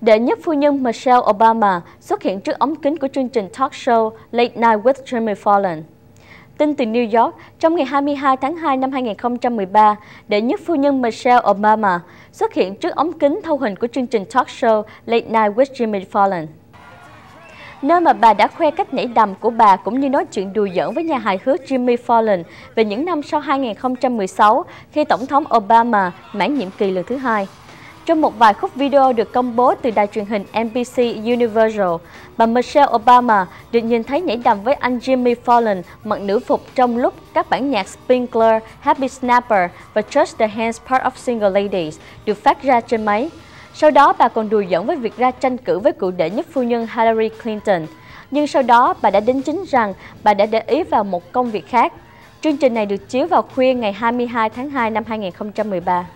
Đệ nhất phu nhân Michelle Obama xuất hiện trước ống kính của chương trình talk show Late Night with Jimmy Fallon. Tin từ New York, trong ngày 22 tháng 2 năm 2013, đệ nhất phu nhân Michelle Obama xuất hiện trước ống kính thâu hình của chương trình talk show Late Night with Jimmy Fallon nơi mà bà đã khoe cách nhảy đầm của bà cũng như nói chuyện đùa giỡn với nhà hài hước Jimmy Fallon về những năm sau 2016 khi Tổng thống Obama mãn nhiệm kỳ lần thứ hai. Trong một vài khúc video được công bố từ đài truyền hình NBC Universal, bà Michelle Obama được nhìn thấy nhảy đầm với anh Jimmy Fallon mặc nữ phục trong lúc các bản nhạc Sprinkler, Happy Snapper và Just the Hands Part of Single Ladies được phát ra trên máy. Sau đó bà còn đùa giỡn với việc ra tranh cử với cựu đệ nhất phu nhân Hillary Clinton. Nhưng sau đó bà đã đính chính rằng bà đã để ý vào một công việc khác. Chương trình này được chiếu vào khuya ngày 22 tháng 2 năm 2013.